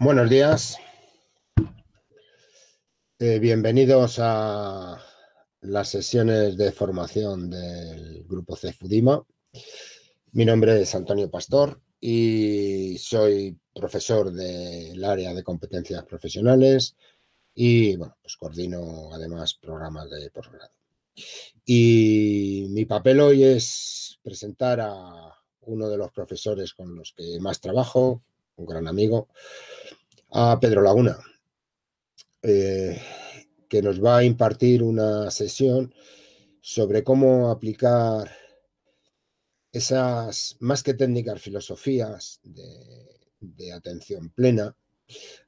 Buenos días. Eh, bienvenidos a las sesiones de formación del grupo CEFUDIMA. Mi nombre es Antonio Pastor y soy profesor del área de competencias profesionales y bueno, pues coordino además programas de posgrado. Y mi papel hoy es presentar a uno de los profesores con los que más trabajo, un gran amigo, a Pedro Laguna, eh, que nos va a impartir una sesión sobre cómo aplicar esas, más que técnicas, filosofías de, atención plena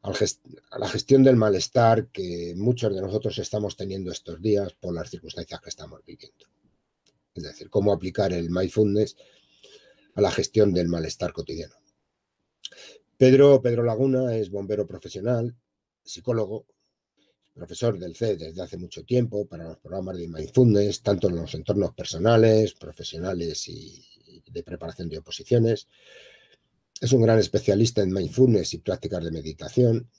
a la gestión del malestar que muchos de nosotros estamos teniendo estos días por las circunstancias que estamos viviendo. Es decir, cómo aplicar el mindfulness a la gestión del malestar cotidiano. Pedro, Pedro Laguna es bombero profesional, psicólogo, profesor del CED desde hace mucho tiempo para los programas de mindfulness, tanto en los entornos personales, profesionales y de preparación de oposiciones. Es un gran especialista en mindfulness y prácticas de meditación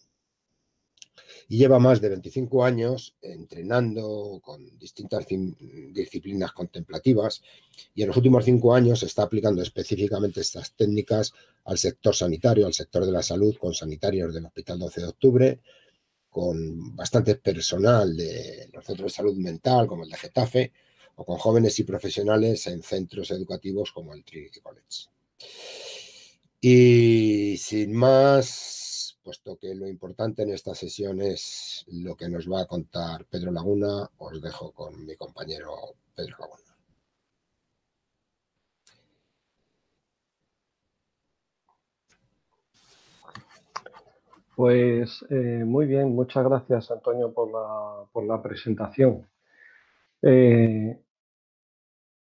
y lleva más de 25 años entrenando con distintas disciplinas contemplativas y en los últimos cinco años está aplicando específicamente estas técnicas al sector sanitario, al sector de la salud, con sanitarios del Hospital 12 de Octubre, con bastante personal de los centros de salud mental como el de Getafe o con jóvenes y profesionales en centros educativos como el Trinity College. Y sin más, puesto que lo importante en esta sesión es lo que nos va a contar Pedro Laguna, os dejo con mi compañero Pedro Laguna. Pues eh, muy bien, muchas gracias Antonio por la, presentación. Eh,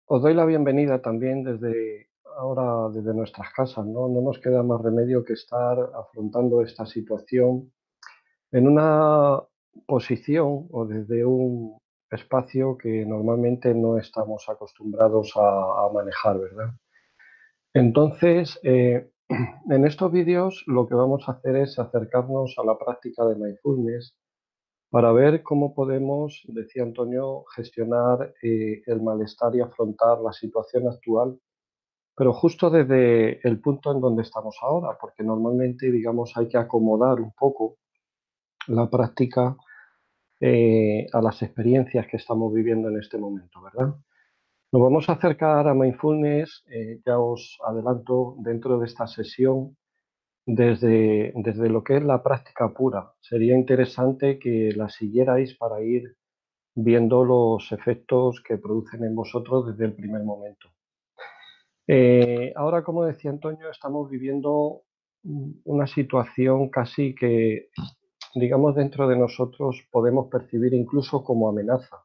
os doy la bienvenida también desde ahora desde nuestras casas, ¿no? No nos queda más remedio que estar afrontando esta situación en una posición o desde un espacio que normalmente no estamos acostumbrados a, manejar, ¿verdad? Entonces, eh, en estos vídeos lo que vamos a hacer es acercarnos a la práctica de mindfulness para ver cómo podemos, decía Antonio, gestionar eh, el malestar y afrontar la situación actual pero justo desde el punto en donde estamos ahora, porque normalmente, digamos, hay que acomodar un poco la práctica eh, a las experiencias que estamos viviendo en este momento, ¿verdad? Nos vamos a acercar a mindfulness, eh, ya os adelanto, dentro de esta sesión, desde, desde lo que es la práctica pura. Sería interesante que la siguierais para ir viendo los efectos que producen en vosotros desde el primer momento. Eh, ahora, como decía Antonio, estamos viviendo una situación casi que, digamos, dentro de nosotros podemos percibir incluso como amenaza.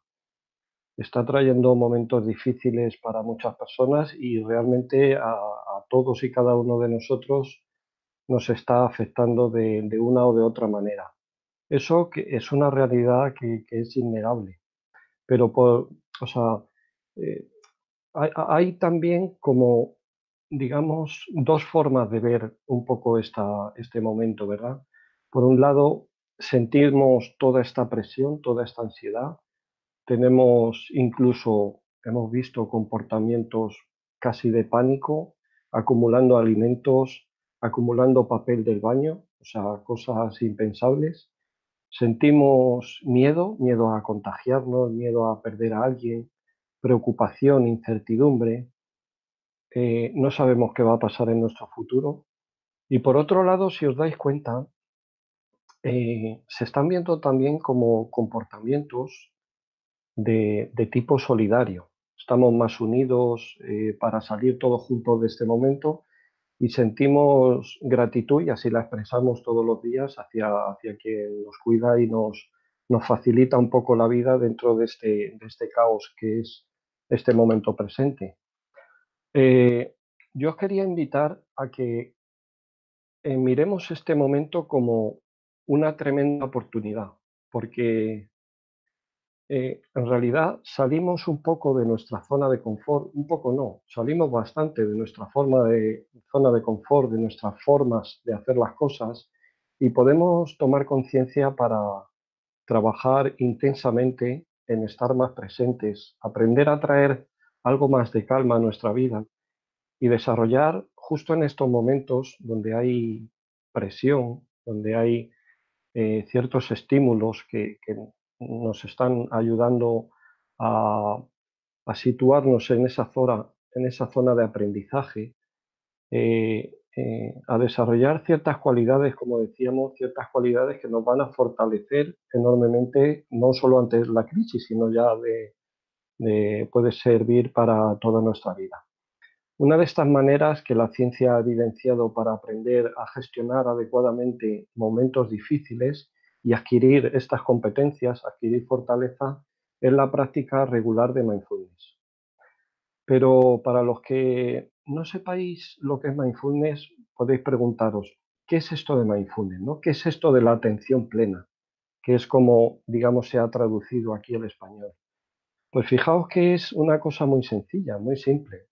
Está trayendo momentos difíciles para muchas personas y realmente a, todos y cada uno de nosotros nos está afectando de, una o de otra manera. Eso que es una realidad que, es innegable. Pero por, o sea, eh, hay, también como, digamos, dos formas de ver un poco esta, este momento, ¿verdad? Por un lado, sentimos toda esta presión, toda esta ansiedad. Tenemos incluso, hemos visto comportamientos casi de pánico, acumulando alimentos, acumulando papel del baño, o sea, cosas impensables. Sentimos miedo, miedo a contagiarnos, miedo a perder a alguien, preocupación, incertidumbre, eh, no sabemos qué va a pasar en nuestro futuro. Y por otro lado, si os dais cuenta, eh, se están viendo también como comportamientos de, tipo solidario. Estamos más unidos eh, para salir todos juntos de este momento y sentimos gratitud y así la expresamos todos los días hacia, hacia quien nos cuida y nos, nos facilita un poco la vida dentro de este, de este caos que es este momento presente. Eh, yo os quería invitar a que eh, miremos este momento como una tremenda oportunidad, porque eh, en realidad salimos un poco de nuestra zona de confort, un poco no, salimos bastante de nuestra forma de zona de confort, de nuestras formas de hacer las cosas y podemos tomar conciencia para trabajar intensamente en estar más presentes, aprender a traer algo más de calma a nuestra vida y desarrollar justo en estos momentos donde hay presión, donde hay eh, ciertos estímulos que, nos están ayudando a, situarnos en esa zona, en esa zona de aprendizaje, eh, eh, a desarrollar ciertas cualidades, como decíamos, ciertas cualidades que nos van a fortalecer enormemente, no solo ante la crisis, sino ya de, puede servir para toda nuestra vida. Una de estas maneras que la ciencia ha evidenciado para aprender a gestionar adecuadamente momentos difíciles y adquirir estas competencias, adquirir fortaleza, es la práctica regular de mindfulness. Pero para los que no sepáis lo que es mindfulness, podéis preguntaros, ¿qué es esto de mindfulness? ¿no? ¿Qué es esto de la atención plena? Que es como, digamos, se ha traducido aquí al español. Pues fijaos que es una cosa muy sencilla, muy simple.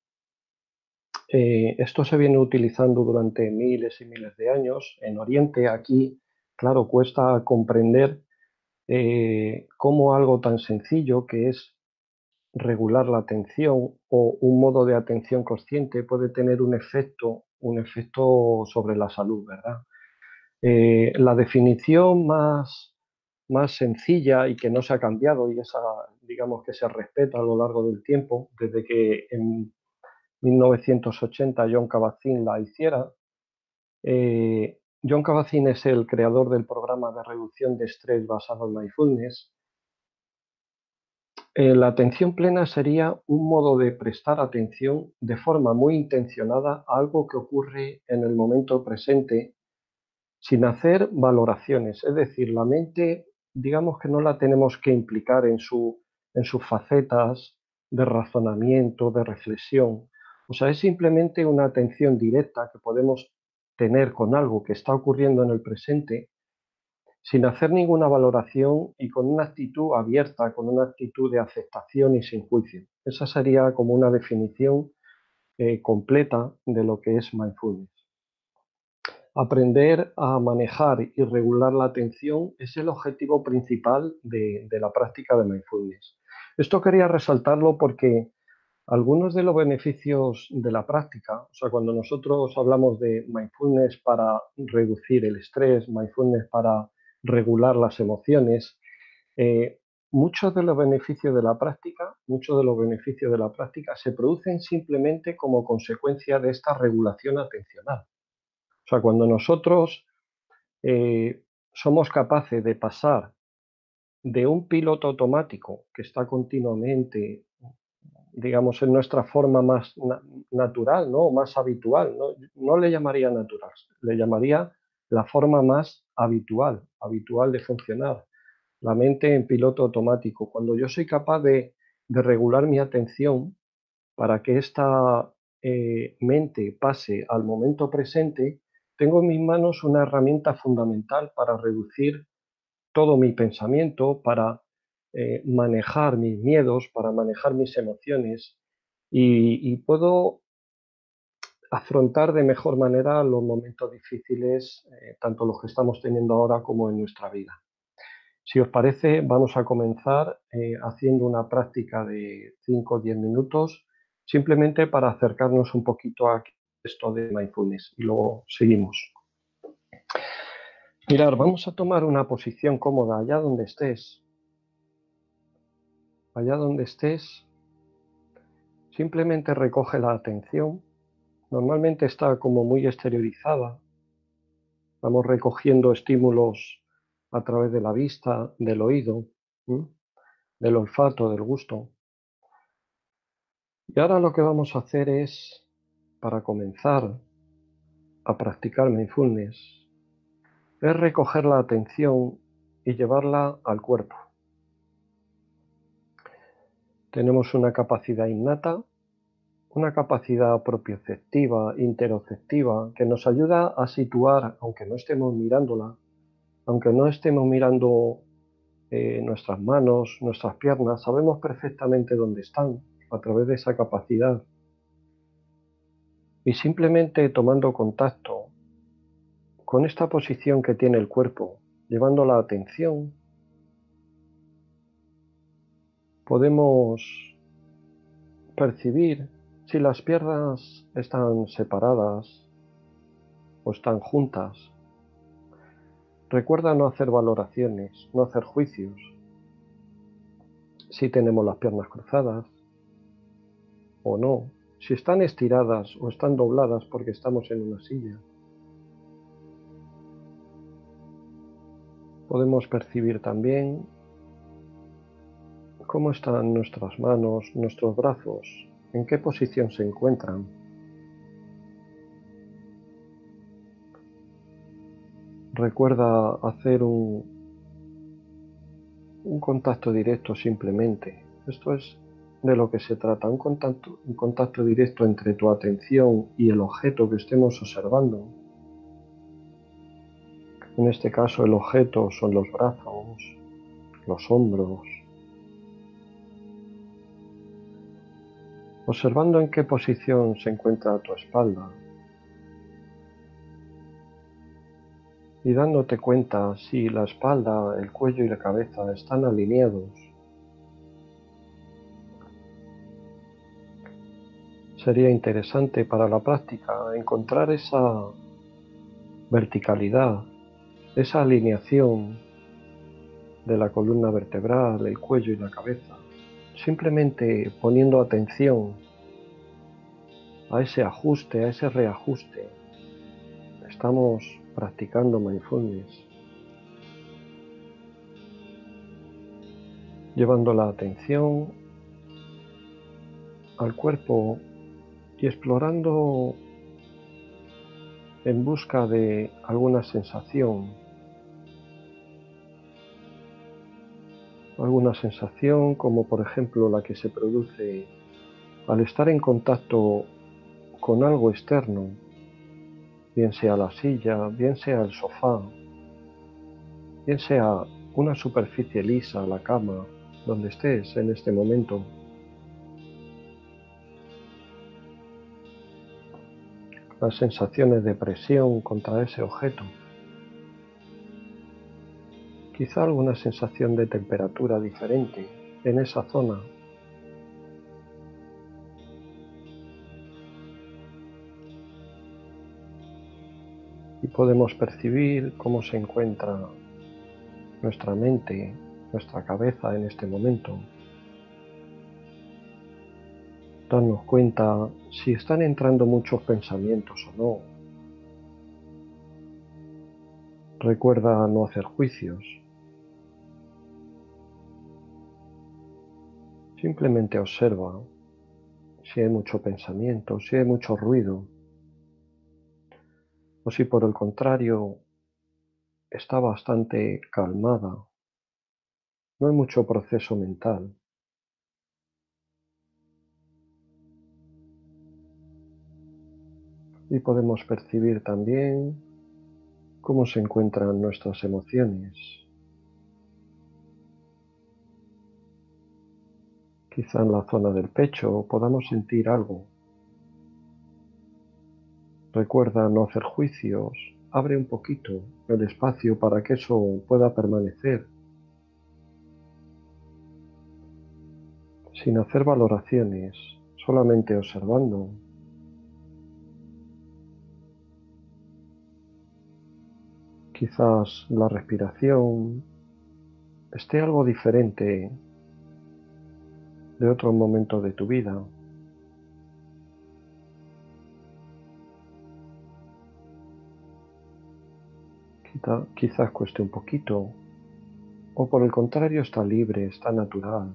Eh, esto se viene utilizando durante miles y miles de años. En Oriente, aquí, claro, cuesta comprender eh, cómo algo tan sencillo que es regular la atención o un modo de atención consciente puede tener un efecto, un efecto sobre la salud, ¿verdad? Eh, la definición más, más sencilla y que no se ha cambiado y esa, digamos, que se respeta a lo largo del tiempo, desde que en 1980 John Kabat-Zinn la hiciera. Eh, John Kabat-Zinn es el creador del programa de reducción de estrés basado en mindfulness. Eh, la atención plena sería un modo de prestar atención de forma muy intencionada a algo que ocurre en el momento presente sin hacer valoraciones. Es decir, la mente, digamos que no la tenemos que implicar en, su, en sus facetas de razonamiento, de reflexión, o sea, es simplemente una atención directa que podemos tener con algo que está ocurriendo en el presente sin hacer ninguna valoración y con una actitud abierta, con una actitud de aceptación y sin juicio. Esa sería como una definición eh, completa de lo que es mindfulness. Aprender a manejar y regular la atención es el objetivo principal de, de la práctica de mindfulness. Esto quería resaltarlo porque algunos de los beneficios de la práctica, o sea, cuando nosotros hablamos de mindfulness para reducir el estrés, mindfulness para regular las emociones, eh, muchos de los beneficios de la práctica, muchos de los beneficios de la práctica se producen simplemente como consecuencia de esta regulación atencional. O sea, cuando nosotros eh, somos capaces de pasar de un piloto automático que está continuamente digamos, en nuestra forma más natural, ¿no? más habitual. ¿no? no le llamaría natural, le llamaría la forma más habitual, habitual de funcionar. La mente en piloto automático. Cuando yo soy capaz de, regular mi atención para que esta eh, mente pase al momento presente, tengo en mis manos una herramienta fundamental para reducir todo mi pensamiento, para eh, manejar mis miedos, para manejar mis emociones y, puedo afrontar de mejor manera los momentos difíciles, eh, tanto los que estamos teniendo ahora como en nuestra vida. Si os parece, vamos a comenzar eh, haciendo una práctica de 5 o 10 minutos, simplemente para acercarnos un poquito a esto de mindfulness y luego seguimos. Mirar, vamos a tomar una posición cómoda allá donde estés, allá donde estés, simplemente recoge la atención. Normalmente está como muy exteriorizada. Vamos recogiendo estímulos a través de la vista, del oído, del olfato, del gusto. Y ahora lo que vamos a hacer es, para comenzar a practicar mindfulness, es recoger la atención y llevarla al cuerpo. Tenemos una capacidad innata, una capacidad propioceptiva, interoceptiva, que nos ayuda a situar, aunque no estemos mirándola, aunque no estemos mirando eh, nuestras manos, nuestras piernas, sabemos perfectamente dónde están a través de esa capacidad. Y simplemente tomando contacto con esta posición que tiene el cuerpo, llevando la atención, podemos percibir si las piernas están separadas o están juntas. Recuerda no hacer valoraciones, no hacer juicios. Si tenemos las piernas cruzadas o no, si están estiradas o están dobladas porque estamos en una silla. Podemos percibir también cómo están nuestras manos, nuestros brazos, en qué posición se encuentran. Recuerda hacer un, contacto directo simplemente. Esto es de lo que se trata, un contacto directo entre tu atención y el objeto que estemos observando. En este caso el objeto son los brazos, los hombros, observando en qué posición se encuentra tu espalda y dándote cuenta si la espalda, el cuello y la cabeza están alineados. Sería interesante para la práctica encontrar esa verticalidad, esa alineación de la columna vertebral, el cuello y la cabeza simplemente poniendo atención a ese ajuste, a ese reajuste. Estamos practicando mindfulness. Llevando la atención al cuerpo y explorando en busca de alguna sensación alguna sensación como por ejemplo la que se produce al estar en contacto con algo externo, bien sea la silla, bien sea el sofá, bien sea una superficie lisa, la cama, donde estés en este momento. Las sensaciones de presión contra ese objeto quizá alguna sensación de temperatura diferente en esa zona. Y podemos percibir cómo se encuentra nuestra mente, nuestra cabeza en este momento. Darnos cuenta si están entrando muchos pensamientos o no. Recuerda no hacer juicios. Simplemente observa si hay mucho pensamiento, si hay mucho ruido, o si por el contrario está bastante calmada, no hay mucho proceso mental. Y podemos percibir también cómo se encuentran nuestras emociones. Quizá en la zona del pecho podamos sentir algo. Recuerda no hacer juicios, abre un poquito el espacio para que eso pueda permanecer. Sin hacer valoraciones, solamente observando. Quizás la respiración esté algo diferente de otro momento de tu vida. quizás cueste un poquito, o por el contrario está libre, está natural.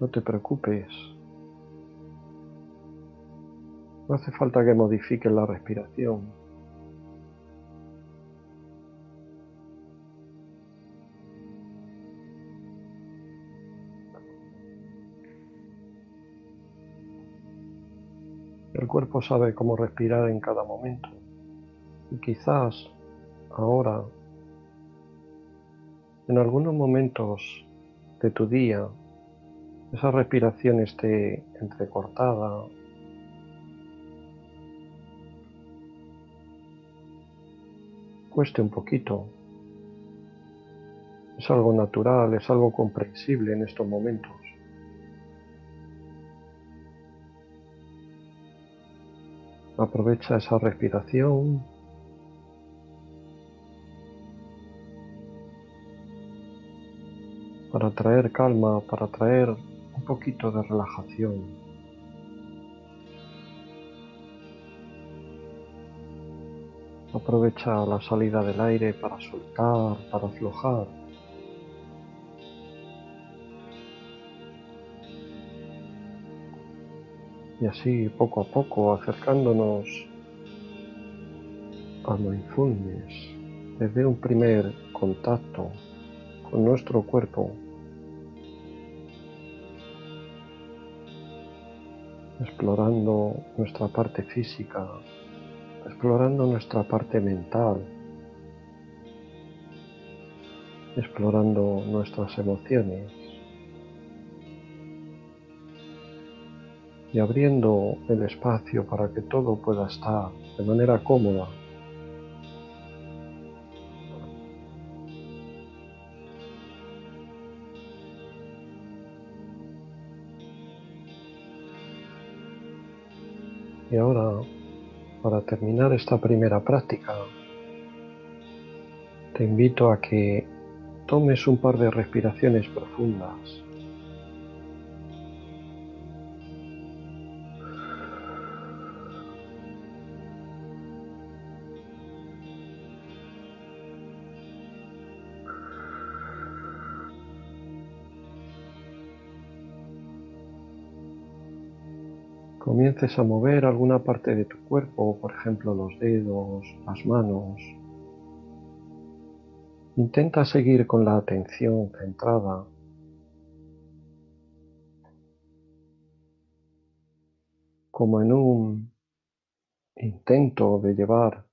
No te preocupes. No hace falta que modifiques la respiración. El cuerpo sabe cómo respirar en cada momento. Y quizás ahora, en algunos momentos de tu día, esa respiración esté entrecortada. Cueste un poquito. Es algo natural, es algo comprensible en estos momentos. Aprovecha esa respiración. Para traer calma, para traer un poquito de relajación. Aprovecha la salida del aire para soltar, para aflojar. Y así poco a poco acercándonos a mindfulness desde un primer contacto con nuestro cuerpo. Explorando nuestra parte física, explorando nuestra parte mental, explorando nuestras emociones y abriendo el espacio para que todo pueda estar de manera cómoda. Y ahora para terminar esta primera práctica, te invito a que tomes un par de respiraciones profundas. Comiences a mover alguna parte de tu cuerpo, por ejemplo los dedos, las manos. Intenta seguir con la atención centrada como en un intento de llevar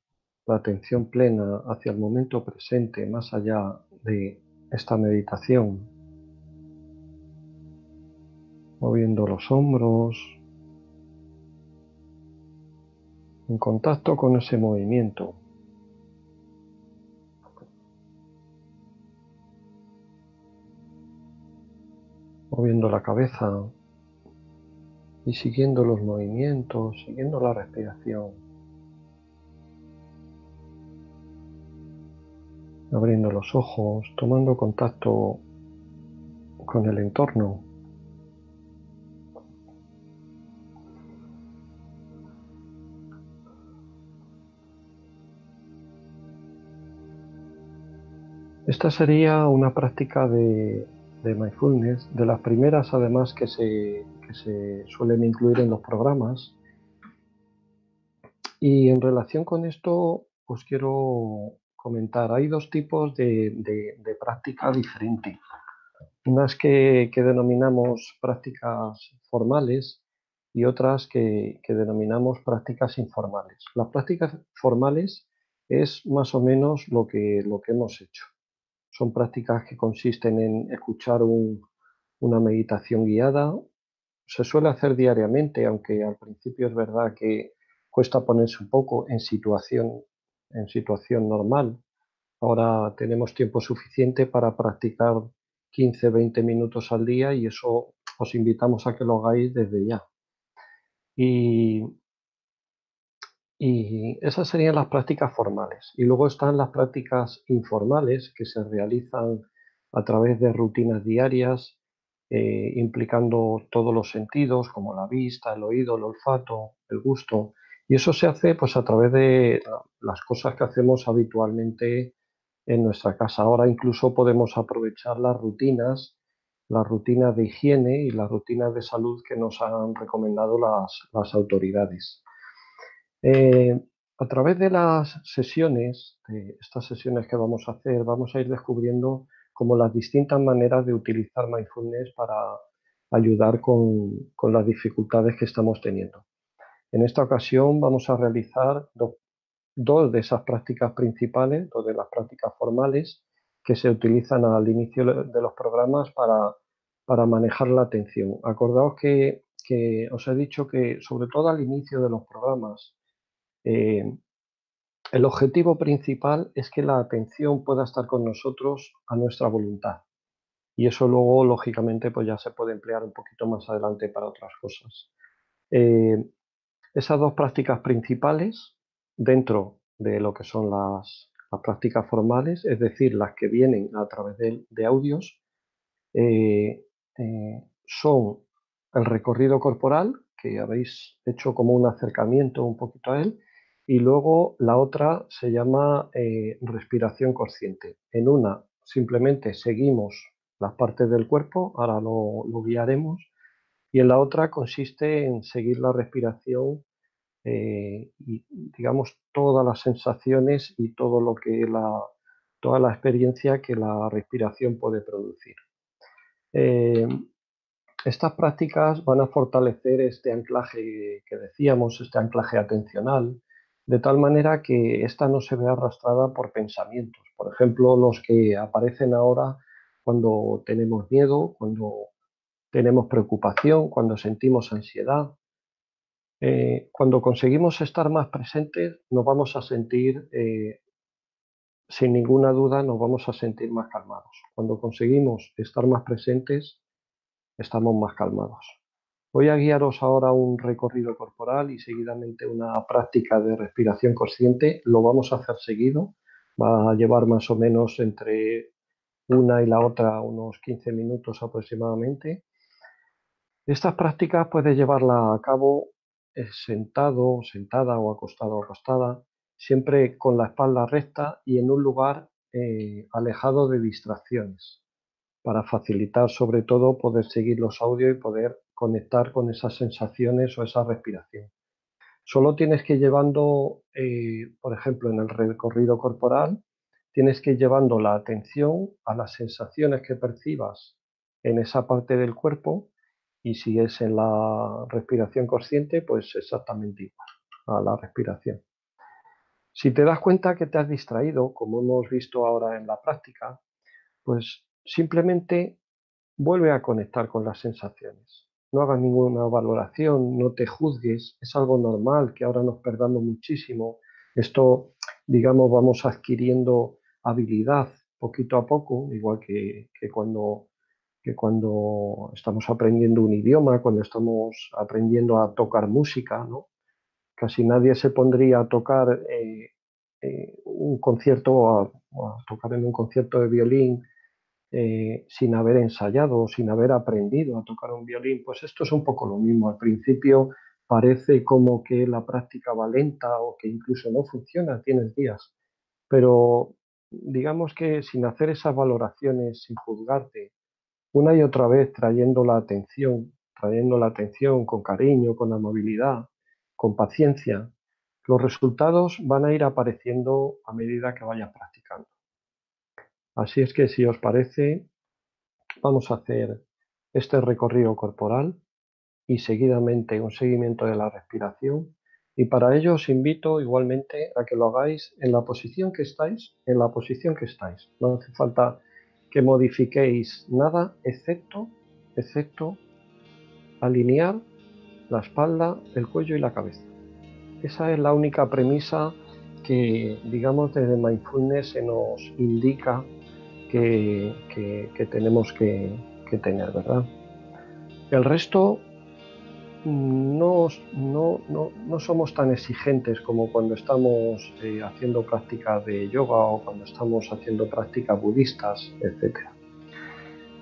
la atención plena hacia el momento presente más allá de esta meditación, moviendo los hombros, en contacto con ese movimiento. Moviendo la cabeza y siguiendo los movimientos, siguiendo la respiración. Abriendo los ojos, tomando contacto con el entorno. Esta sería una práctica de, mindfulness, de las primeras además que se, suelen incluir en los programas. Y en relación con esto, os quiero comentar, hay dos tipos de, práctica diferente. Unas que, denominamos prácticas formales y otras que, denominamos prácticas informales. Las prácticas formales es más o menos lo que hemos hecho. Son prácticas que consisten en escuchar una meditación guiada. Se suele hacer diariamente, aunque al principio es verdad que cuesta ponerse un poco en situación, en situación normal. Ahora tenemos tiempo suficiente para practicar 15, 20 minutos al día y eso os invitamos a que lo hagáis desde ya. Y y esas serían las prácticas formales. Y luego están las prácticas informales que se realizan a través de rutinas diarias, eh, implicando todos los sentidos, como la vista, el oído, el olfato, el gusto. Y eso se hace pues, a través de las cosas que hacemos habitualmente en nuestra casa. Ahora incluso podemos aprovechar las rutinas, las rutinas de higiene y las rutinas de salud que nos han recomendado las autoridades. Eh, a través de las sesiones, de estas sesiones que vamos a hacer, vamos a ir descubriendo como las distintas maneras de utilizar mindfulness para ayudar con, las dificultades que estamos teniendo. En esta ocasión vamos a realizar dos de esas prácticas principales, dos de las prácticas formales que se utilizan al inicio de los programas para, para manejar la atención. Acordaos que, que os he dicho que sobre todo al inicio de los programas eh, el objetivo principal es que la atención pueda estar con nosotros a nuestra voluntad. Y eso luego, lógicamente, pues ya se puede emplear un poquito más adelante para otras cosas. Eh, esas dos prácticas principales, dentro de lo que son las, prácticas formales, es decir, las que vienen a través de, audios, eh, son el recorrido corporal, que habéis hecho como un acercamiento un poquito a él, y luego la otra se llama eh, respiración consciente. En una simplemente seguimos las partes del cuerpo, ahora lo, guiaremos, y en la otra consiste en seguir la respiración eh, y digamos todas las sensaciones y todo lo que la, toda la experiencia que la respiración puede producir. Eh, estas prácticas van a fortalecer este anclaje que decíamos, este anclaje atencional, de tal manera que ésta no se vea arrastrada por pensamientos. Por ejemplo, los que aparecen ahora cuando tenemos miedo, cuando tenemos preocupación, cuando sentimos ansiedad. Eh, cuando conseguimos estar más presentes, nos vamos a sentir, eh, sin ninguna duda, nos vamos a sentir más calmados. Cuando conseguimos estar más presentes, estamos más calmados. Voy a guiaros ahora un recorrido corporal y seguidamente una práctica de respiración consciente. Lo vamos a hacer seguido. Va a llevar más o menos entre una y la otra unos 15 minutos aproximadamente. Estas prácticas puedes llevarla a cabo eh, sentado, sentada o acostado o acostada, siempre con la espalda recta y en un lugar eh, alejado de distracciones para facilitar sobre todo poder seguir los audios y poder conectar con esas sensaciones o esa respiración. Solo tienes que llevando, eh, por ejemplo, en el recorrido corporal, tienes que ir llevando la atención a las sensaciones que percibas en esa parte del cuerpo y si es en la respiración consciente, pues exactamente igual a la respiración. Si te das cuenta que te has distraído, como hemos visto ahora en la práctica, pues Simplemente vuelve a conectar con las sensaciones. No hagas ninguna valoración, no te juzgues, es algo normal que ahora nos perdamos muchísimo. Esto, digamos, vamos adquiriendo habilidad poquito a poco, igual que, cuando, que cuando estamos aprendiendo un idioma, cuando estamos aprendiendo a tocar música, ¿no? Casi nadie se pondría a tocar eh, eh, un concierto, a tocar en un concierto de violín eh, sin haber ensayado, sin haber aprendido a tocar un violín, pues esto es un poco lo mismo. Al principio parece como que la práctica va lenta o que incluso no funciona, tienes días, pero digamos que sin hacer esas valoraciones, sin juzgarte, una y otra vez trayendo la atención, trayendo la atención con cariño, con amabilidad, con paciencia, los resultados van a ir apareciendo a medida que vayas practicando. Así es que si os parece, vamos a hacer este recorrido corporal y seguidamente un seguimiento de la respiración. Y para ello os invito igualmente a que lo hagáis en la posición que estáis, en la posición que estáis. No hace falta que modifiquéis nada excepto, excepto alinear la espalda, el cuello y la cabeza. Esa es la única premisa que, digamos, desde Mindfulness se nos indica que, tenemos que, tener, ¿verdad? El resto no, no, somos tan exigentes como cuando estamos eh, haciendo prácticas de yoga o cuando estamos haciendo prácticas budistas, etc.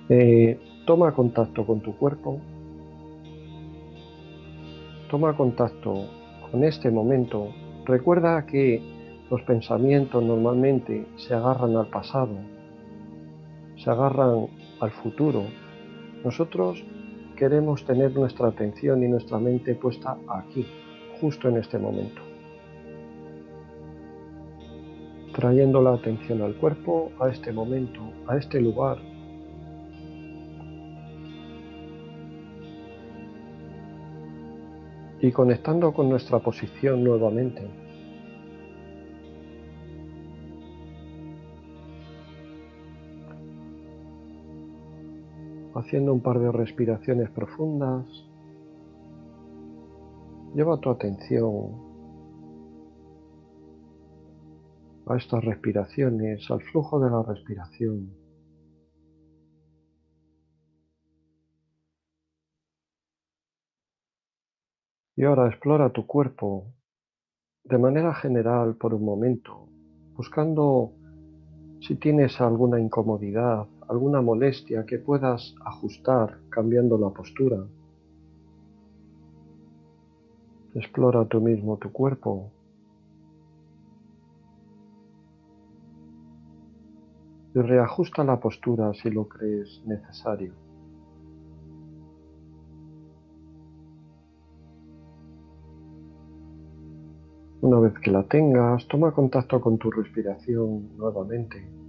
Eh, toma contacto con tu cuerpo, toma contacto con este momento. Recuerda que los pensamientos normalmente se agarran al pasado, se agarran al futuro. Nosotros queremos tener nuestra atención y nuestra mente puesta aquí, justo en este momento. Trayendo la atención al cuerpo, a este momento, a este lugar. Y conectando con nuestra posición nuevamente. Haciendo un par de respiraciones profundas. Lleva tu atención a estas respiraciones, al flujo de la respiración. Y ahora explora tu cuerpo de manera general por un momento, buscando si tienes alguna incomodidad, alguna molestia que puedas ajustar cambiando la postura. Explora tú mismo tu cuerpo. Y reajusta la postura si lo crees necesario. Una vez que la tengas, toma contacto con tu respiración nuevamente.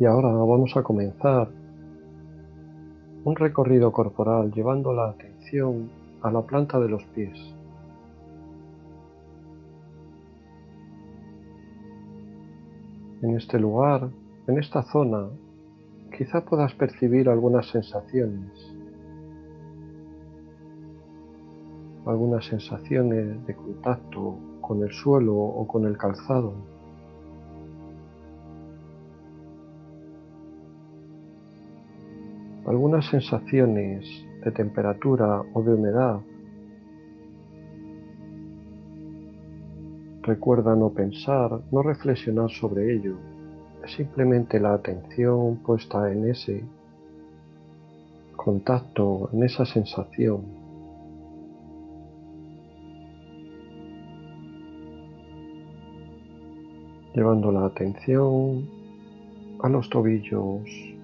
Y ahora vamos a comenzar un recorrido corporal llevando la atención a la planta de los pies. En este lugar, en esta zona, quizá puedas percibir algunas sensaciones, algunas sensaciones de contacto con el suelo o con el calzado. Algunas sensaciones de temperatura o de humedad. Recuerda no pensar, no reflexionar sobre ello simplemente la atención puesta en ese contacto, en esa sensación. Llevando la atención a los tobillos,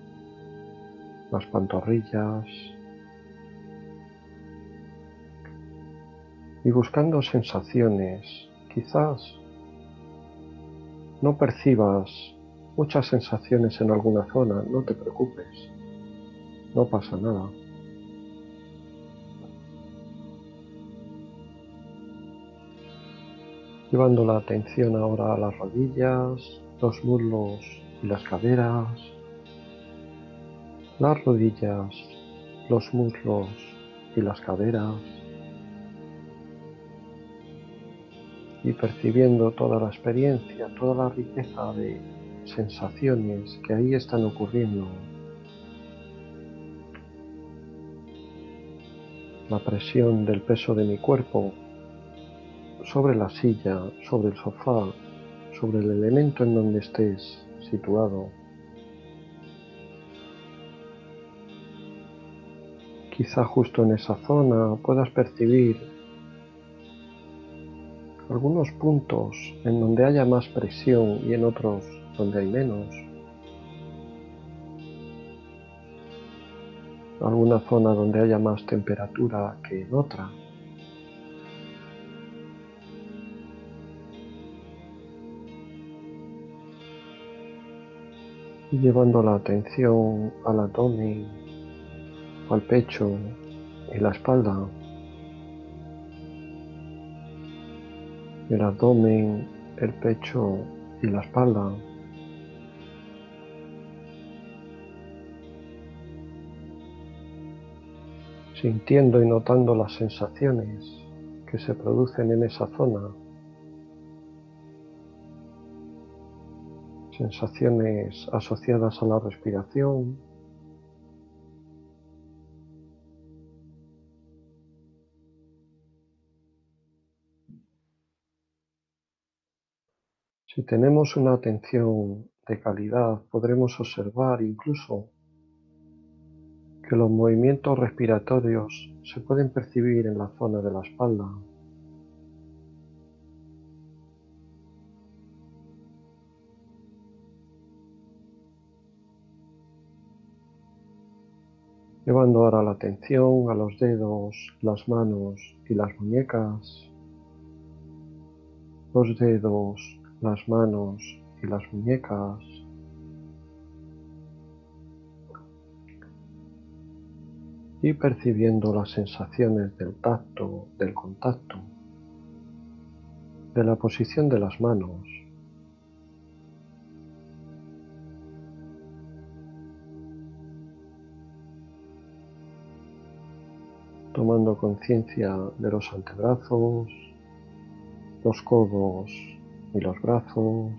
las pantorrillas y buscando sensaciones. Quizás no percibas muchas sensaciones en alguna zona, no te preocupes, no pasa nada. Llevando la atención ahora a las rodillas, los muslos y las caderas, las rodillas, los muslos y las caderas, y percibiendo toda la experiencia, toda la riqueza de sensaciones que ahí están ocurriendo. La presión del peso de mi cuerpo sobre la silla, sobre el sofá, sobre el elemento en donde estés situado. Quizá justo en esa zona puedas percibir algunos puntos en donde haya más presión y en otros donde hay menos. Alguna zona donde haya más temperatura que en otra. Y llevando la atención al abdomen, al pecho y la espalda. El abdomen, el pecho y la espalda. sintiendo y notando las sensaciones que se producen en esa zona, sensaciones asociadas a la respiración, Si tenemos una atención de calidad, podremos observar incluso que los movimientos respiratorios se pueden percibir en la zona de la espalda. Llevando ahora la atención a los dedos, las manos y las muñecas, los dedos, las manos y las muñecas, y percibiendo las sensaciones del tacto, del contacto, de la posición de las manos. tomando conciencia de los antebrazos, los codos y los brazos,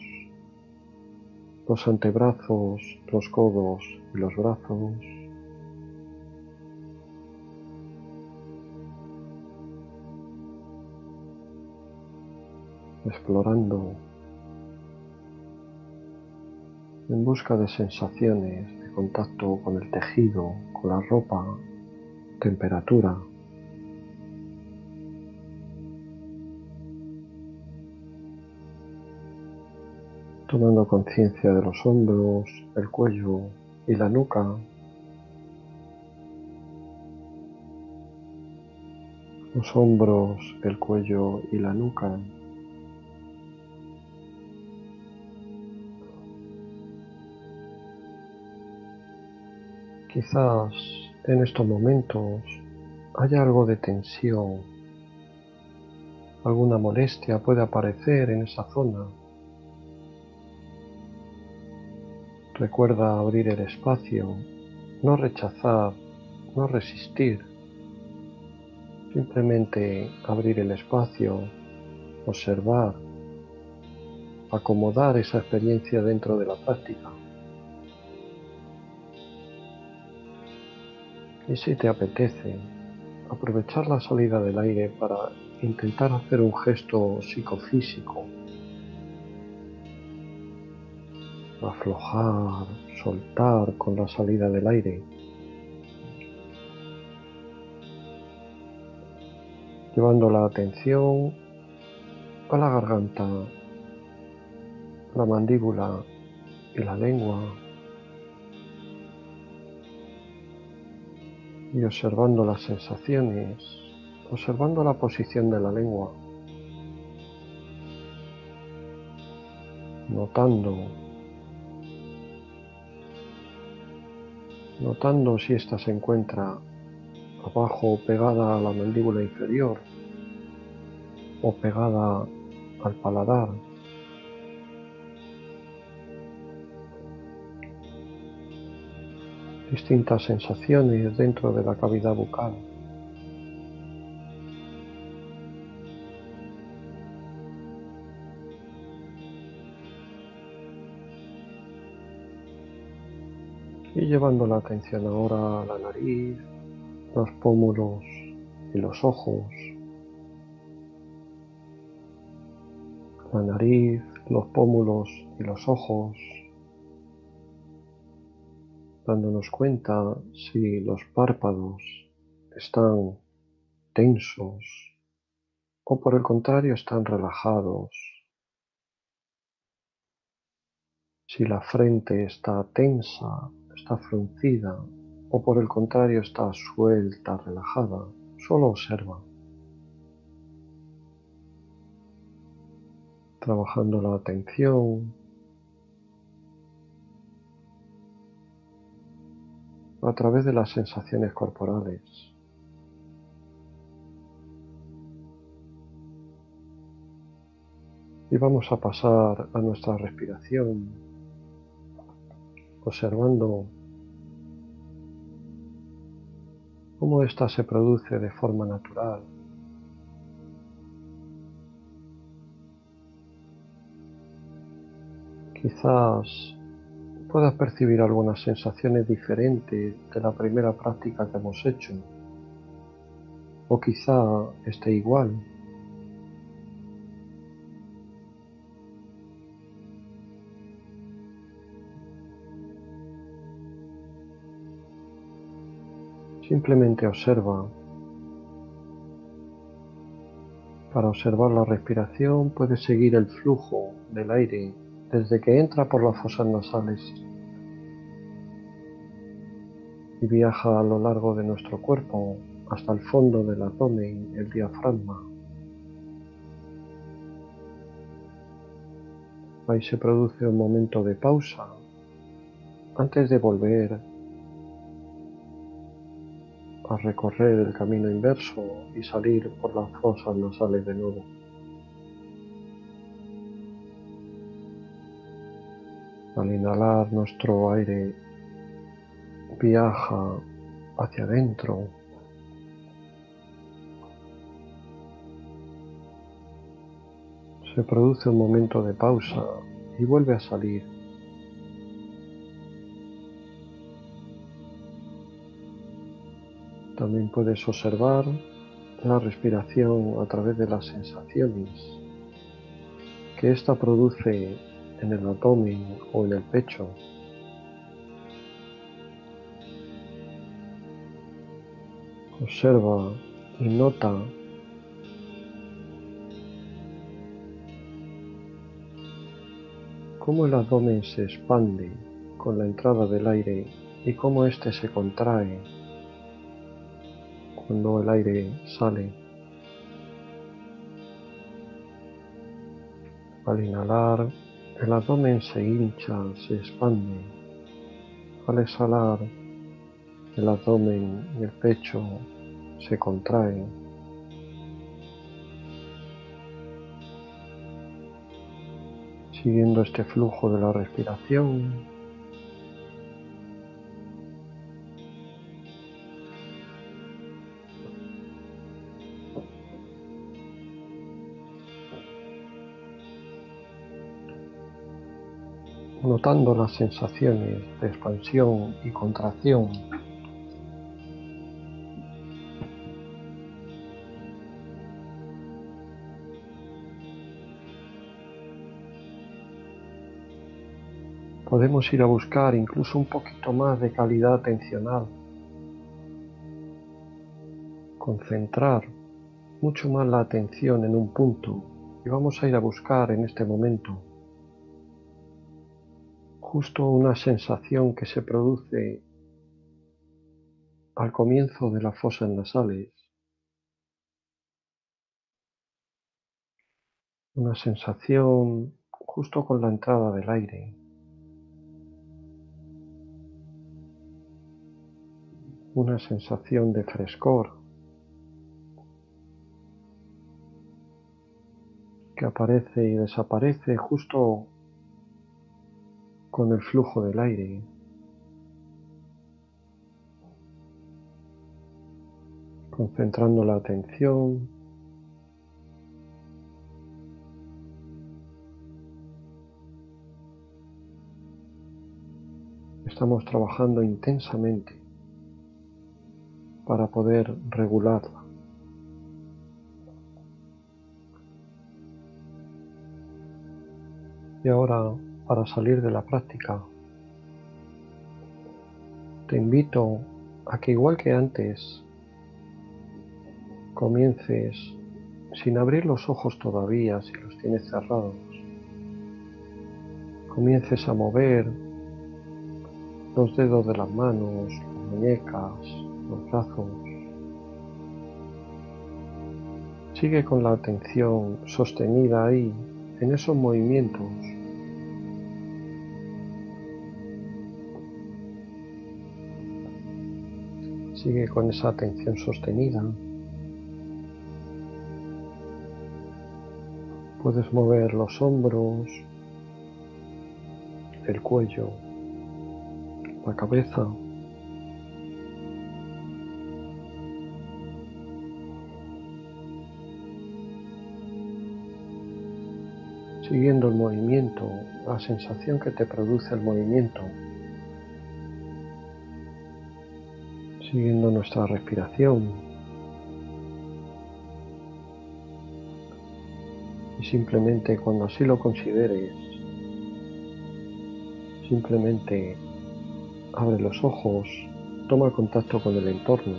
los antebrazos, los codos y los brazos, explorando en busca de sensaciones de contacto con el tejido, con la ropa, temperatura. Tomando conciencia de los hombros, el cuello y la nuca. Los hombros, el cuello y la nuca. Quizás en estos momentos haya algo de tensión, alguna molestia puede aparecer en esa zona. Recuerda abrir el espacio, no rechazar, no resistir, simplemente abrir el espacio, observar, acomodar esa experiencia dentro de la práctica. Y si te apetece, aprovechar la salida del aire para intentar hacer un gesto psicofísico. Aflojar, soltar con la salida del aire. Llevando la atención a la garganta, la mandíbula y la lengua. y observando las sensaciones, observando la posición de la lengua, notando, notando si ésta se encuentra abajo pegada a la mandíbula inferior o pegada al paladar. distintas sensaciones dentro de la cavidad bucal. Llevando la atención ahora a la nariz, los pómulos y los ojos. La nariz, los pómulos y los ojos dándonos cuenta si los párpados están tensos o por el contrario están relajados, si la frente está tensa, está fruncida o por el contrario está suelta, relajada, solo observa. Trabajando la atención a través de las sensaciones corporales. Y vamos a pasar a nuestra respiración, observando cómo ésta se produce de forma natural. Quizás puedas percibir algunas sensaciones diferentes de la primera práctica que hemos hecho. O quizá esté igual. Simplemente observa. Para observar la respiración puedes seguir el flujo del aire desde que entra por las fosas nasales y viaja a lo largo de nuestro cuerpo hasta el fondo del abdomen, el diafragma. Ahí se produce un momento de pausa antes de volver a recorrer el camino inverso y salir por las fosas nasales de nuevo. Al inhalar nuestro aire viaja hacia adentro. Se produce un momento de pausa y vuelve a salir También puedes observar la respiración a través de las sensaciones que ésta produce en el abdomen o en el pecho. Observa y nota cómo el abdomen se expande con la entrada del aire y cómo éste se contrae cuando el aire sale. Al inhalar, el abdomen se hincha, se expande. Al exhalar, el abdomen y el pecho se contraen. Siguiendo este flujo de la respiración, notando las sensaciones de expansión y contracción. Podemos ir a buscar incluso un poquito más de calidad atencional, concentrar mucho más la atención en un punto y vamos a ir a buscar en este momento justo una sensación que se produce al comienzo de las fosas nasales, una sensación justo con la entrada del aire. una sensación de frescor que aparece y desaparece justo con el flujo del aire. Concentrando la atención estamos trabajando intensamente para poder regularla. Y ahora, para salir de la práctica, te invito a que igual que antes, comiences sin abrir los ojos todavía si los tienes cerrados. Comiences a mover los dedos de las manos, las muñecas, los brazos. Sigue con la atención sostenida ahí, en esos movimientos. Sigue con esa atención sostenida. Puedes mover los hombros, el cuello, la cabeza. siguiendo el movimiento, la sensación que te produce el movimiento, siguiendo nuestra respiración y simplemente cuando así lo consideres, simplemente abre los ojos, toma contacto con el entorno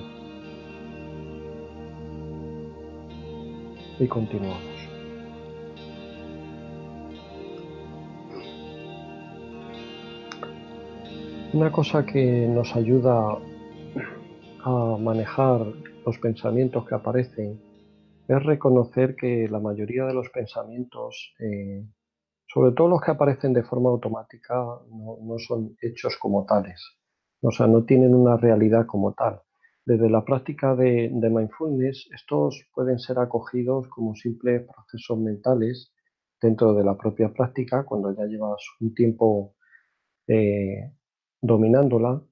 y continuamos. Una cosa que nos ayuda a manejar los pensamientos que aparecen es reconocer que la mayoría de los pensamientos, eh, sobre todo los que aparecen de forma automática, no, son hechos como tales, o sea, no tienen una realidad como tal. Desde la práctica de, mindfulness, estos pueden ser acogidos como simples procesos mentales dentro de la propia práctica, cuando ya llevas un tiempo eh, dominándola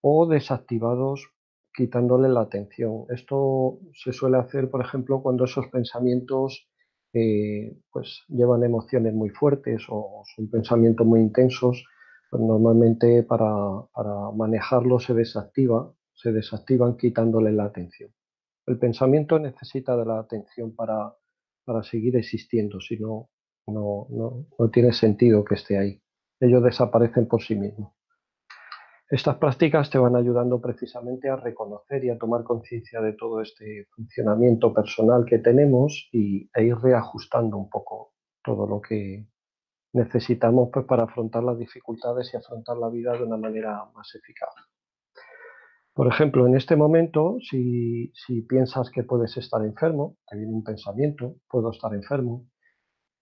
o desactivados quitándole la atención. Esto se suele hacer, por ejemplo, cuando esos pensamientos eh, pues llevan emociones muy fuertes o son pensamientos muy intensos, pues normalmente para, para manejarlo se desactiva, se desactivan quitándole la atención. El pensamiento necesita de la atención para, para seguir existiendo, si no, no, no tiene sentido que esté ahí. Ellos desaparecen por sí mismos. Estas prácticas te van ayudando precisamente a reconocer y a tomar conciencia de todo este funcionamiento personal que tenemos y, e ir reajustando un poco todo lo que necesitamos pues, para afrontar las dificultades y afrontar la vida de una manera más eficaz. Por ejemplo, en este momento, si, si piensas que puedes estar enfermo, te viene un pensamiento, puedo estar enfermo,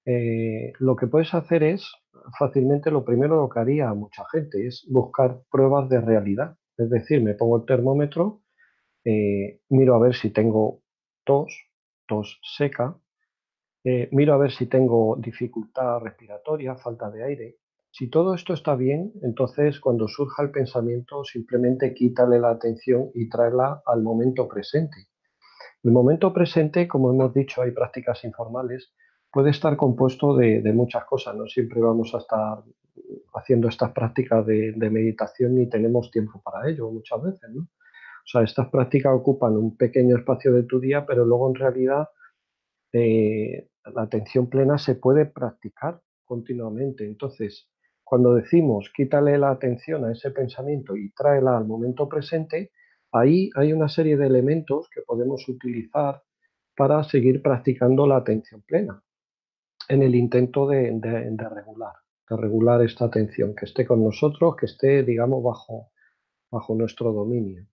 eh, lo que puedes hacer es, fácilmente, lo primero lo que haría mucha gente es buscar pruebas de realidad. Es decir, me pongo el termómetro, eh, miro a ver si tengo tos, tos seca, eh, miro a ver si tengo dificultad respiratoria, falta de aire. Si todo esto está bien, entonces cuando surja el pensamiento, simplemente quítale la atención y tráela al momento presente. El momento presente, como hemos dicho, hay prácticas informales, puede estar compuesto de, muchas cosas. No siempre vamos a estar haciendo estas prácticas de, meditación ni tenemos tiempo para ello muchas veces. ¿no? O sea, estas prácticas ocupan un pequeño espacio de tu día, pero luego en realidad eh, la atención plena se puede practicar continuamente. Entonces, cuando decimos quítale la atención a ese pensamiento y tráela al momento presente, ahí hay una serie de elementos que podemos utilizar para seguir practicando la atención plena en el intento de, regular, de regular esta atención, que esté con nosotros, que esté, digamos, bajo, bajo nuestro dominio.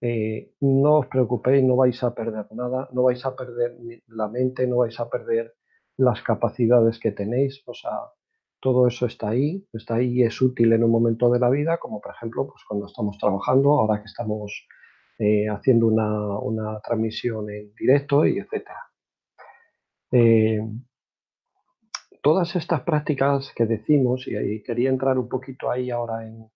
Eh, no os preocupéis, no vais a perder nada, no vais a perder la mente, no vais a perder las capacidades que tenéis, o sea, todo eso está ahí, está ahí y es útil en un momento de la vida, como por ejemplo, pues cuando estamos trabajando, ahora que estamos eh, haciendo una, transmisión en directo y etcétera. Eh, todas estas prácticas que decimos, y, quería entrar un poquito ahí ahora en,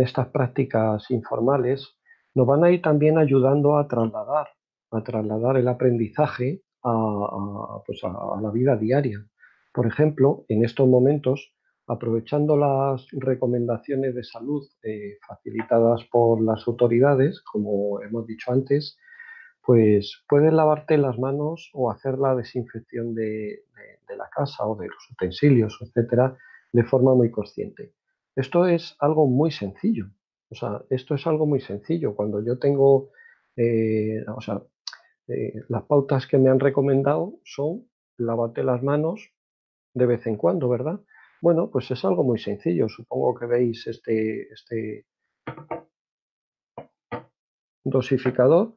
estas prácticas informales, nos van a ir también ayudando a trasladar, a trasladar el aprendizaje a, pues la vida diaria. Por ejemplo, en estos momentos, aprovechando las recomendaciones de salud eh, facilitadas por las autoridades, como hemos dicho antes, pues puedes lavarte las manos o hacer la desinfección de, la casa o de los utensilios, etcétera, de forma muy consciente. Esto es algo muy sencillo. O sea, esto es algo muy sencillo. Cuando yo tengo, eh, o sea, eh, las pautas que me han recomendado son lavarte las manos de vez en cuando, ¿verdad? Bueno, pues es algo muy sencillo. Supongo que veis este, este dosificador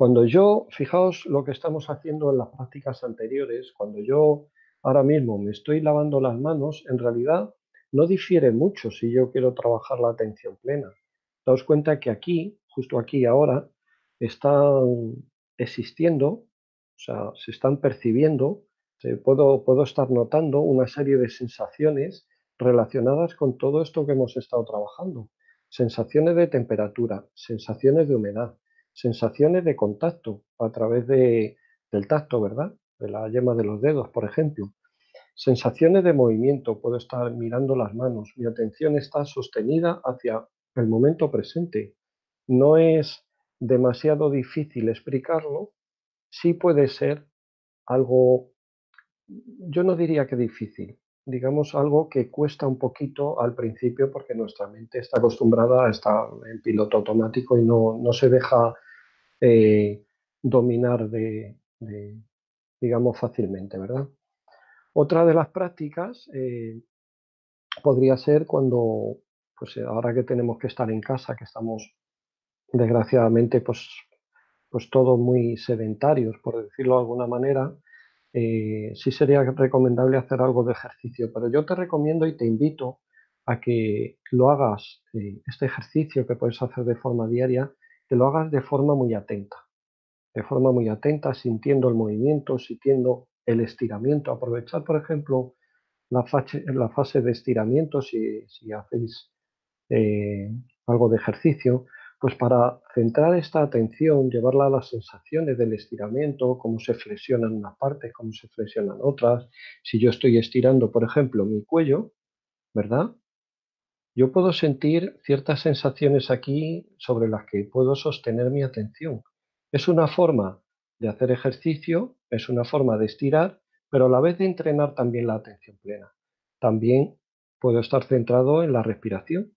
cuando yo, fijaos lo que estamos haciendo en las prácticas anteriores, cuando yo ahora mismo me estoy lavando las manos, en realidad no difiere mucho si yo quiero trabajar la atención plena. Daos cuenta que aquí, justo aquí ahora, están existiendo, o sea, se están percibiendo, puedo, puedo estar notando una serie de sensaciones relacionadas con todo esto que hemos estado trabajando. Sensaciones de temperatura, sensaciones de humedad, sensaciones de contacto a través de, del tacto, ¿verdad? De la yema de los dedos, por ejemplo. Sensaciones de movimiento, puedo estar mirando las manos, mi atención está sostenida hacia el momento presente. No es demasiado difícil explicarlo, sí puede ser algo, yo no diría que difícil, digamos algo que cuesta un poquito al principio porque nuestra mente está acostumbrada a estar en piloto automático y no, no se deja eh, dominar de, digamos, fácilmente, ¿verdad? Otra de las prácticas eh, podría ser cuando, pues ahora que tenemos que estar en casa, que estamos desgraciadamente, pues, pues todos muy sedentarios, por decirlo de alguna manera, eh, sí sería recomendable hacer algo de ejercicio, pero yo te recomiendo y te invito a que lo hagas, este ejercicio que puedes hacer de forma diaria, que lo hagas de forma muy atenta, de forma muy atenta, sintiendo el movimiento, sintiendo el estiramiento. Aprovechar, por ejemplo, la fase, de estiramiento si, hacéis eh, algo de ejercicio. Pues para centrar esta atención, llevarla a las sensaciones del estiramiento, cómo se flexionan unas partes, cómo se flexionan otras. Si yo estoy estirando, por ejemplo, mi cuello, ¿verdad? Yo puedo sentir ciertas sensaciones aquí sobre las que puedo sostener mi atención. Es una forma de hacer ejercicio, es una forma de estirar, pero a la vez de entrenar también la atención plena. También puedo estar centrado en la respiración,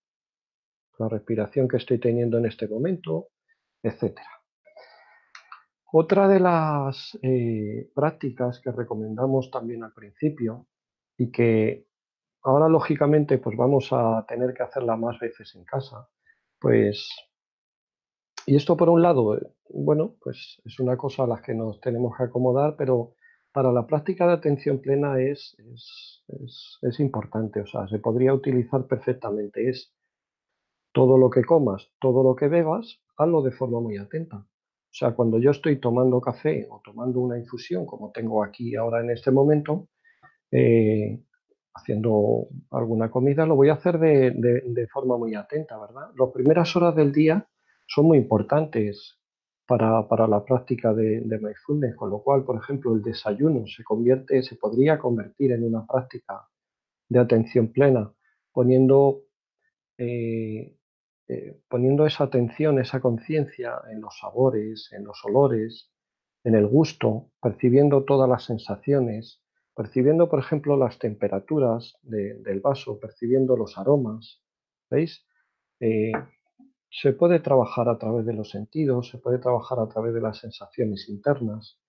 la respiración que estoy teniendo en este momento, etc. Otra de las eh, prácticas que recomendamos también al principio y que ahora lógicamente pues vamos a tener que hacerla más veces en casa, pues y esto por un lado, bueno, pues es una cosa a la que nos tenemos que acomodar, pero para la práctica de atención plena es, es, es importante, o sea, se podría utilizar perfectamente. Es todo lo que comas, todo lo que bebas, hazlo de forma muy atenta. O sea, cuando yo estoy tomando café o tomando una infusión, como tengo aquí ahora en este momento, eh, haciendo alguna comida, lo voy a hacer de, forma muy atenta, ¿verdad? Las primeras horas del día son muy importantes para, la práctica de, de, mindfulness, con lo cual, por ejemplo, el desayuno se convierte, se podría convertir en una práctica de atención plena, poniendo eh, eh, poniendo esa atención, esa conciencia en los sabores, en los olores, en el gusto, percibiendo todas las sensaciones, percibiendo, por ejemplo, las temperaturas del vaso, percibiendo los aromas, ¿veis? Eh, se puede trabajar a través de los sentidos, se puede trabajar a través de las sensaciones internas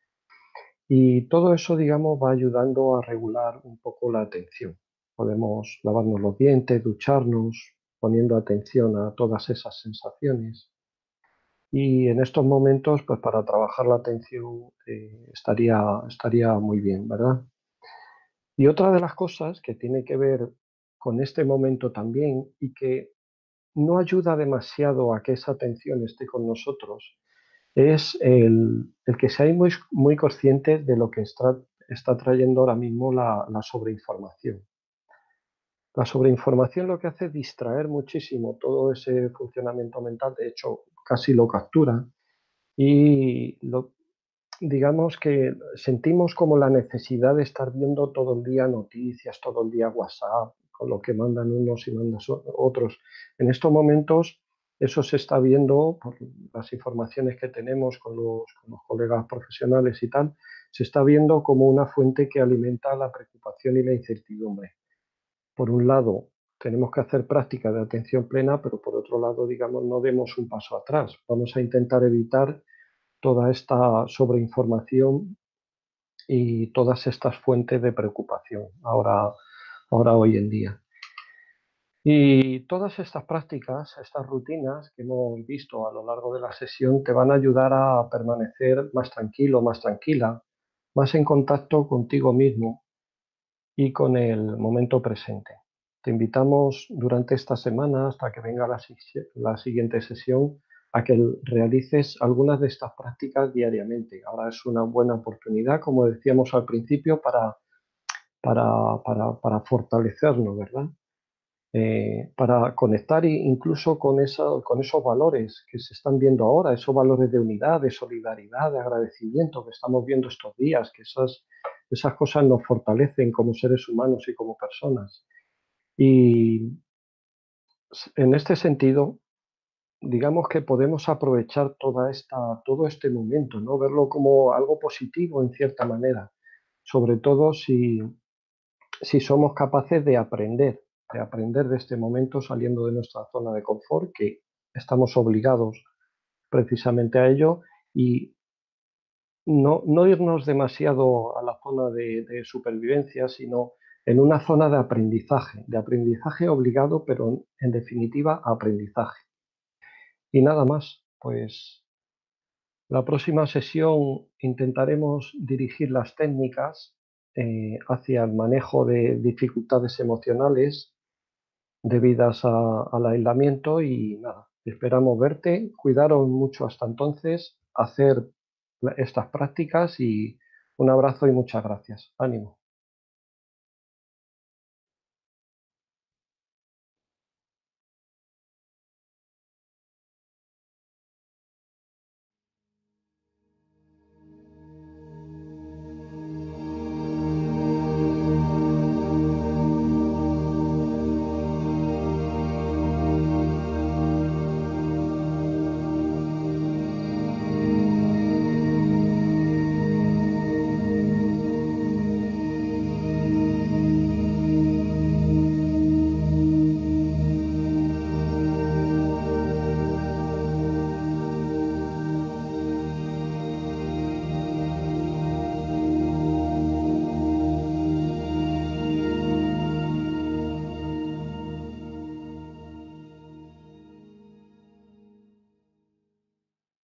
y todo eso, digamos, va ayudando a regular un poco la atención. Podemos lavarnos los dientes, ducharnos, poniendo atención a todas esas sensaciones. Y en estos momentos, pues para trabajar la atención eh, estaría, estaría muy bien, ¿verdad? Y otra de las cosas que tiene que ver con este momento también y que no ayuda demasiado a que esa atención esté con nosotros es el, que seáis muy, muy conscientes de lo que está, está trayendo ahora mismo la, la sobreinformación. La sobreinformación lo que hace distraer muchísimo todo ese funcionamiento mental, de hecho casi lo captura y digamos que sentimos como la necesidad de estar viendo todo el día noticias, todo el día WhatsApp, con lo que mandan unos y mandan otros. En estos momentos eso se está viendo por las informaciones que tenemos con los, con los colegas profesionales y tal, se está viendo como una fuente que alimenta la preocupación y la incertidumbre por un lado, tenemos que hacer práctica de atención plena, pero por otro lado, digamos, no demos un paso atrás. Vamos a intentar evitar toda esta sobreinformación y todas estas fuentes de preocupación ahora, ahora hoy en día. Y todas estas prácticas, estas rutinas que hemos visto a lo largo de la sesión, te van a ayudar a permanecer más tranquilo, más tranquila, más en contacto contigo mismo y con el momento presente. Te invitamos durante esta semana, hasta que venga la, siguiente sesión, a que realices algunas de estas prácticas diariamente. Ahora es una buena oportunidad, como decíamos al principio, para, para, para, fortalecernos, ¿verdad? Eh, para conectar incluso con, esos valores que se están viendo ahora, esos valores de unidad, de solidaridad, de agradecimiento que estamos viendo estos días, que esas cosas nos fortalecen como seres humanos y como personas. Y en este sentido, digamos que podemos aprovechar toda esta, todo este momento, ¿no? verlo como algo positivo en cierta manera, sobre todo si, si somos capaces de aprender de aprender de este momento saliendo de nuestra zona de confort, que estamos obligados precisamente a ello, y no, no irnos demasiado a la zona de, supervivencia, sino en una zona de aprendizaje, de aprendizaje obligado, pero en definitiva aprendizaje. Y nada más, pues la próxima sesión intentaremos dirigir las técnicas eh, hacia el manejo de dificultades emocionales debidas al aislamiento y nada, esperamos verte, cuidaros mucho hasta entonces, hacer estas prácticas y un abrazo y muchas gracias. Ánimo.